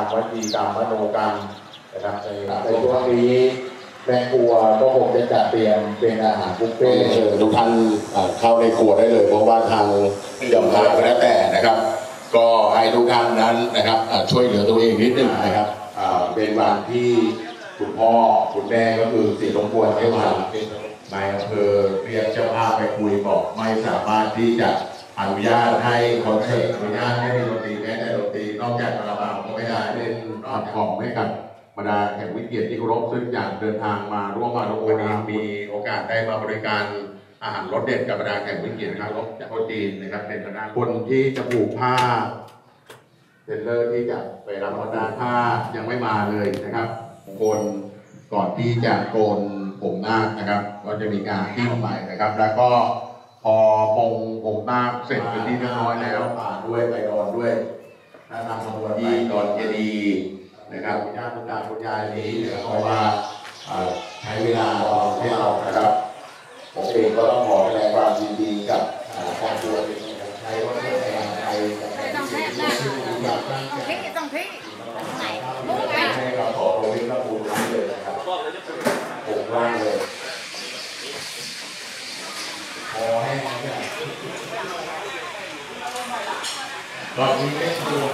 รมวจีกรรมมโนกรรมนะครับในในช่วงนี้แม่ครัวก็คงจะจัดเตรียมเป็นอาหารบุฟเฟ่เชิญทุกท่านเข้าในครัวได้เลย เพราะว่าทางเจ้าภาพก็แล้วแต่นะครับ ก็ให้ทุกท่านนั้นนะครับช่วยเหลือตัวเองนิดนึงนะครับเป็นวันที่คุณพ่อคุณแม่ก็คือสีสมควรได้มานายอำเภอเรียกเจ้าภาพไปคุยบอกไม่สามารถที่จะ อนุญาตให้คอนเสิร์ตอนุญาตให้มีดนตรีแม้แต่ดนตรีนอกจากคาราบาวก็ไม่ได้เล่นนอกของให้กับบรรดาแขกวิเกียรติที่เคารพซึ่งอยากเดินทางมาร่วมมาร่วมวันนี้มีโอกาสได้มาบริการอาหารรสเด็ดกับบรรดาแขกวิเกียรตินะครับรสจากโต๊ะจีนนะครับเป็นคณะคนที่จะผูกผ้าเทรลเลอร์ที่จะไปรับประทานถ้ายังไม่มาเลยนะครับโกนก่อนที่จะโกนผมหน้านะครับ ก็จะมีการทิ้งใหม่นะครับ แล้วก็ พอปงผมนาคเสร็จเป็นที่เรียบร้อยแล้วผ่านด้วยไปดอนด้วยถ้านำขบวนที่ดอนเจดีย์นะครับคุณย่าคุณตาคุณยายนี้เดี๋ยวเพราะว่าเอ่อใช้เวลารอให้เรานะครับผมเองก็ต้องขอแสดงความยินดีกับอ่าครอบครัวที่ใช้วัฒนธรรมไทยกับสิ่งที่อยากตั้งใจพี่ต้องพี่ไหนมุ้ง ให้ อะ เราขอโปรวิทย์พระภูมิเลยนะครับผมว่างเลยพอให้เนี่ย ตอนนี้ไม่ตัว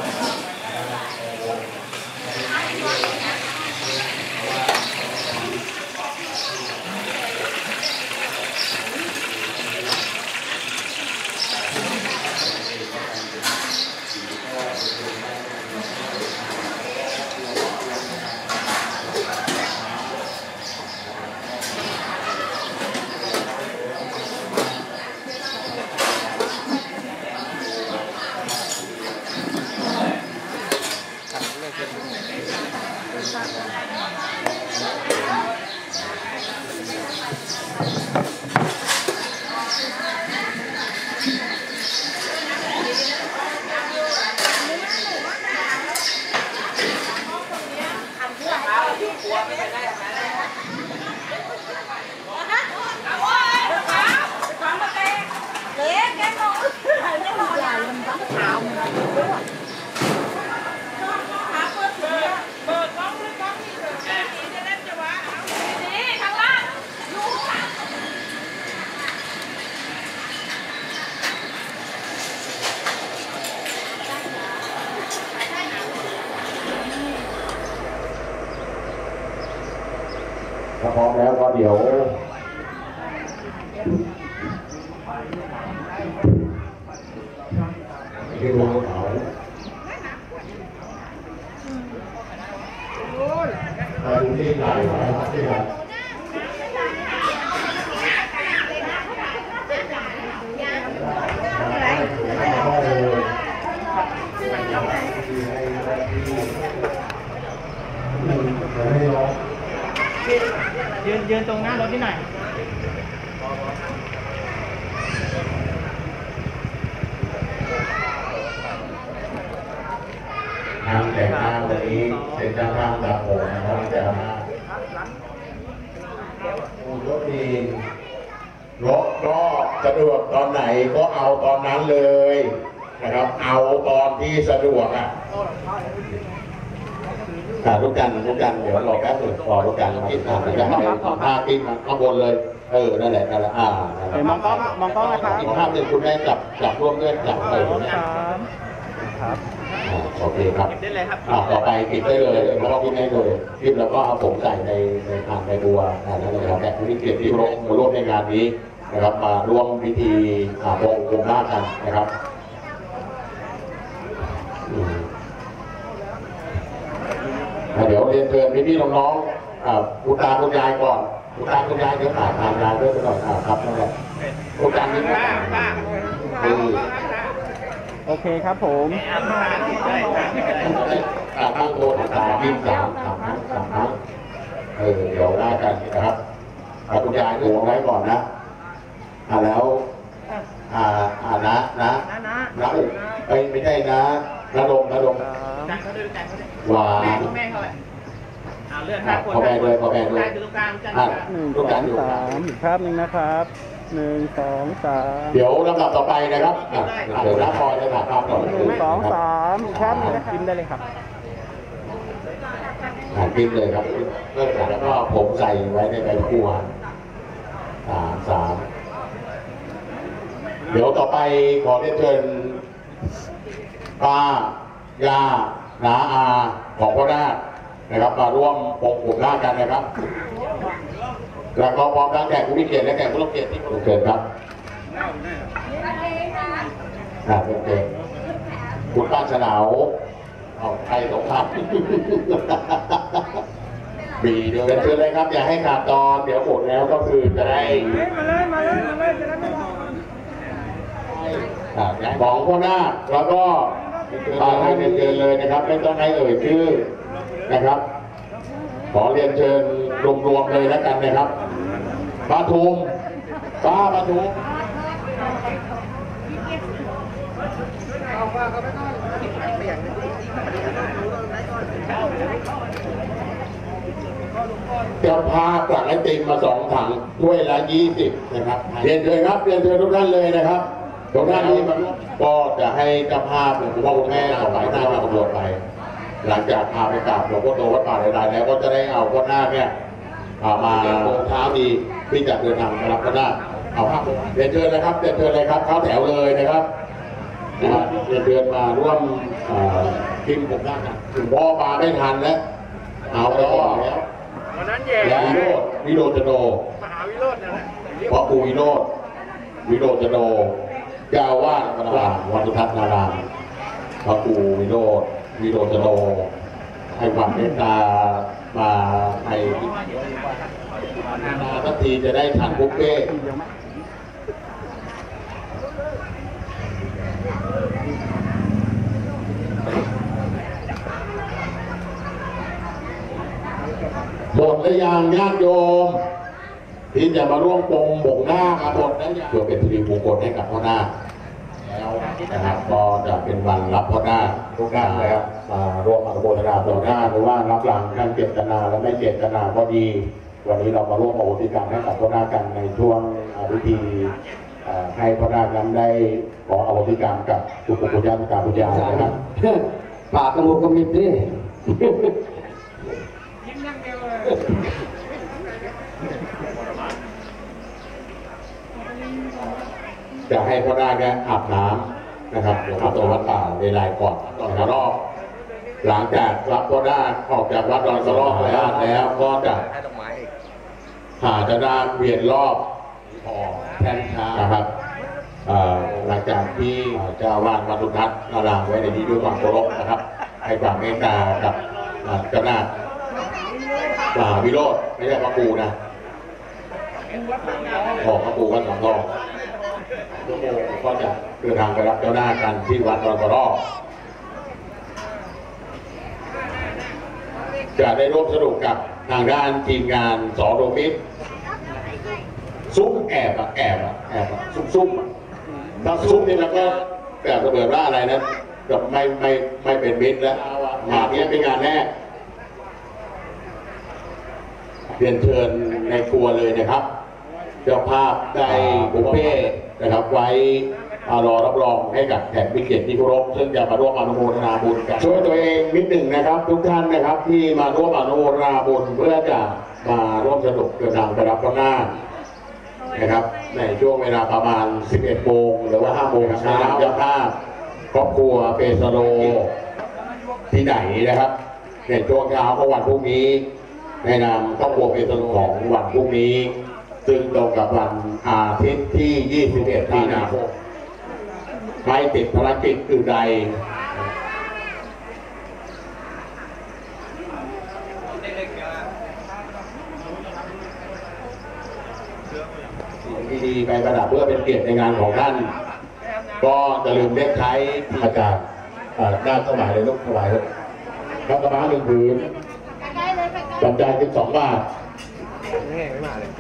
เล็กแกมองไม่มองใหญ่มันต้องขาวมันด้วยนี่ข้างล่างอยู่ข้างล่าง ถ้าพร้อมแล้วก็เดี๋ยวที่ดูเขา ไปดูที่ไหนนะครับที่ไห นยืนยืนตรงหน้ารถที่หน่อยทางแต่งหน้าวันนี้เป็นเจ้าภาพตาโหนะครับแต่ว่าผู้รถดีรถก็สะดวกตอนไหนก็เอาตอนนั้นเลยนะครับ เอาตอนที่สะดวกอะอ่าทุกกันทุกกันเดี๋ยวรอแป๊บหนึ่งรอทุกกันมาติดตามจะให้ภาพที่มันข้างบนเลย เออ นั่นแหละ นั่นแหละ อ่านั่นแหละเดี๋ยวมองกล้องมองกล้องนะครับอีกภาพหนึ่งคุณแม่จับ จับร่วมด้วยจับสเออองเนี่ยสามครับ โอเคครับได้เลยครับอ่าต่อไปปิดได้เลยแล้วก็พิมพ์ได้เลยพิมพ์แล้วก็เอาผมใส่ในในผ่านในบัวอ่านั่นเลยครับแต่ผู้ที่เกียรติที่ร่วมมาร่วมในงานนี้นะครับมาร่วมพิธีอ่าวงกลมหน้ากันนะครับอืมอ่าเดี๋ยวเรียนเชิญพี่ๆน้องๆอ่าคุณตาคุณยายก่อนคุณตาคุณยายเดี๋ยวถ่ายตามยายด้วยไปหน่อยอ่าครับนั่นแหละคุณตานี่ก็คือ โอเคครับผมการตั้งโต๊ะสามยี่สามสามครั้งสามครั้งเออเดี๋ยวได้กันนะครับเอาคุณยายดูไว้ก่อนนะอ่าแล้วอ่าอ่านะนะนะอุเอ้ยไม่ใช่นะนะลงนะลงสามหวานแม่เขาเลยเอาเลือดอะห้าคนพ่อแม่ด้วยพ่อแม่ด้วยตรงกลางกันอะหนึ่งลูกสกาอรงอยู่สามอีกภาพหนึ่งนะครับ หนึ่งสองสามเดี๋ยวลำดับต่อไปนะครับอะเดี๋ยวรับพรจะถ่ายภาพต่อหนึ่งสองสามอีกภาพหนึ่งนะครับพิมพ์ได้เลยครับถ่ายคลิปเลยครับเริ่มจากแล้วก็ผมใส่ไว้ในใบครัวสามสามเดี๋ยวต่อไปขอเรียนเชิญป้าย่าน้าอาของพ่อนาคนะครับ มาร่วมปกผมหน้ากันนะครับ แล้วก็พร้อมทั้งแขกผู้มีเกียรติและแขกผู้รับเกียรติที่ถูกเชิญครับอ่าโอเคคุณป้าเฉนาวเอาใครสงครามบีเดี๋ยวเชิญเลยครับ อย่าให้ขาดตอนเดี๋ยวหมดแล้วก็คือจะได้อ่าของพ่อนาคแล้วก็ตาท่านเรียนเชิญเลยนะครับ ไม่ต้องให้เอ่ยชื่อนะครับ ขอเรียนเชิญรวมๆเลยแล้วกันนะครับ ป้าทุมป้าป้าทุมเจ้าพาสั่งไอติมมาสองถังถ้วยละยี่สิบนะครับเรียนเชิญครับเรียนเชิญทุกท่านเลยนะครับทุกท่านที่มาร่วมก็จะให้เจ้าภาพหลวงพ่อคุณแม่เอาไปหน้ามาตำรวจไป หลังจากพาไปกราบหลวงพ่อโตวัดป่าใดๆแล้วก็จะได้เอาพ่อนาคเนี่ยเอามาโมงเช้าดี ที่จะเดินทางมารับพ่อนาเอาภาพเรียนเชิญนะครับเรียนเชิญเลยครับเข้าแถวเลยนะครับนะครับเรียนเชิญมาร่วมพิมพ์ผมนาคกันถึงพ่อมาไม่ทันแล้วเอาไปก่อนแล้ววันนั้นแย่และวิโรธวิโรจโนมหาวิโรจน์นั่นแหละพระครูวิโรธวิโรจโนเจ้าวาดวัดป่าวัดสุทัศนารามพระครูวิโรธวิโรจโนให้ความเมตตามาให้ มาสักทีจะได้ทานบุฟเฟ่ต์หมดแล้วยังญาติโยม ที่จะมาร่วมปงบกหน้ามาหมดแล้วยังเพื่อเป็นสิริมงคลให้กับพ่อหน้าแล้วนะครับก็จะเป็นวันรับพ่อหน้าทุกท่านนะครับมาร่วมอนุโมทนาต่อหน้าหรือว่ารับหลังทั้งเจตนาและไม่เจตนาก็ดี วันนี้เรามาร่วมอโหสิกรรมให้กับพ่อหน้าคกันในช่วงพิธีเอ่อให้พ่อหน้าคนั้นได้ขออโหสิกรรมกับทุกปุญญาตาปุญญานะครับปากกระโหลกกระมิดดิจะให้พ่อได้เนี่ยอาบน้ำนะครับหลวงพ่อโตวัดป่าในลายก่อนตอนกระรอกหลังจากรับพ่อได้ออกจากวัดดอนกระรอกแล้วแล้วก็จะ หาจะได้เวียนรอบพอแท่นช้านะครับหลังจากที่เจ้าวาดวัดสุทัศน์นารามไว้ในนี้ด้วยความเคารพนะครับ ให้ความเมตตากับเจ้าหน้าอ่าวิโรธไม่ใช่พระครูนะบอกพระครูวัดสองทองชั่วโมงก็จะเดินทางไปรับเจ้าหน้ากันที่วัดดอนกระรอกจะได้ร่วมสนุกกับ ทางด้านทีมงานสอโรมิตรซุ้มแอบอะแอบอะแอบอะซุ่มซุ่มถ้าซุ่มนี่แล้วก็แบบระเบิดว่าอะไรนะแบบไม่ไม่ไม่เป็นมิตรแล้วงานนี้เป็นงานแรกเรียนเชิญในครัวเลยนะครับ เจ้าภาพได้บุฟเฟ่นะครับไว้ รอรับรองให้กับแขกพิเศษที่เคารพซึ่งจะมาร่วมอนุโมทนาบุญกันช่วยตัวเองนิดหนึ่งนะครับ ทุกท่านนะครับที่มาร่วมอนุโมทนาบุญเพื่อจะมาร่วมสนุกเดินทางไปรับพระหน้าคนะครับ ในช่วงเวลาประมาณ 11โมงหรือว่า5โมงเช้าจ้าภาพครอบครัวเปโสโลที่ไหนนะครับ ในช่วงเช้าของวันพรุ่งนี้ในนามครอบครัวเป็นต้นของวันพรุ่งนี้ ซึ่งตรงกับวันอาทิตย์ที่ 21มีนาคม ไม่ติดภารกิจอื่นใดสิ่งดีๆไปประดับเพื่อเป็นเกียรติในงานของท่าน ก็อย่าลืมเลขท้ายอาจารย์อ่าด้านถวายเลยลูกถวายเลยครับกระบะหนึ่งผืนใกล้ๆเลยใกล้ปัจจัยสิบสองบาทแห้งไม่มาเลย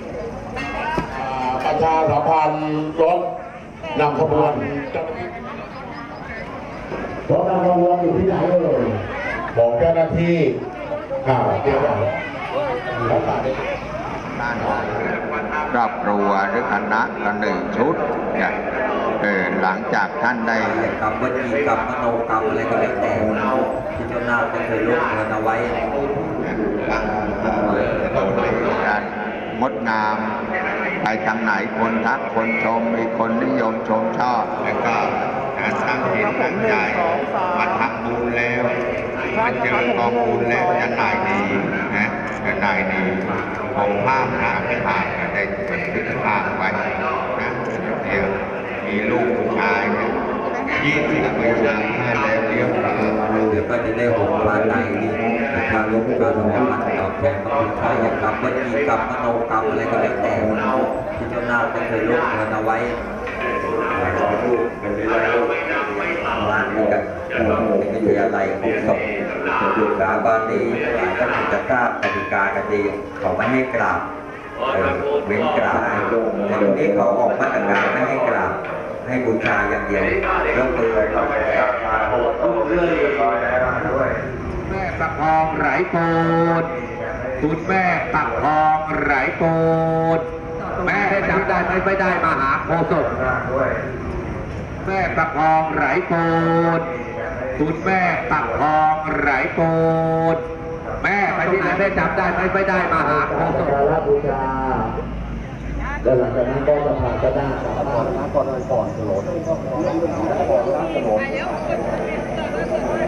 อ่าประชาสัมพันธ์รถ นำขบวนรถนำขบวนอยู่ที่ไหนเอ่ยบอกเจ้าหน้าที่ข่าวเดียวกันรักษาได้ครอบครัวหรือคณะละหนึ่งชุดเนี่ยเออหลังจากท่านได้กรรมวจีกรรมมโนกรรมอะไรก็แล้วแต่ที่เจ้านาคเคยลงเงินเอาไว้การงดงาม ไปทางไหนคนทักคนชมมีคนนิยมชมชอบ แล้วก็การตั้งจิตตั้งใจมาทำบุญแล้วมาเจอกองบุญแล้วจะนายดีนะจะนายดีของภาพนะไม่ผ่านได้บันทึกภาพไว้นะเดี๋ยวมีลูกผู้ชายเนี่ยยี่สิบปีแล้วแล้วเลี้ยงเดี๋ยวก็จะได้หงปลาไตดีทางลงการลงมันตอบแทนพระคุณค่อย่างกรรมวจีกรรมมโนกรรมอะไรก็แล้วแต่ ที่เคเคยลงเงินเอาไว้ลูกเป็นเรื่องงานนี้กันเป็นวิทยาลัยคุ้มศพศึกษาบาลีก็ถึงจะทราบกติกากันดีเขาไม่ให้กราบเว้นกราบแต่ทีนี้เขาออกมาตรการไม่ให้กราบให้บูชาอย่างเดียวยกมือเราเรื่องเรียบร้อยแล้วด้วยแม่ปักทองไหลโกนคุณแม่ปักทองไหลโกน แม่ได้จำได้ไหมไม่ได้มาหาโคศกแม่ปักทองไหลโกนคุณแม่ปักทองไหลโกนแม่ไปที่ไหนแม่จำได้ไหมไม่ได้มาหาโคศกรับบูชาแล้วหลังจากนั้นก็จะพาจะได้สามารถก่อนก่อนถนนก่อนล้า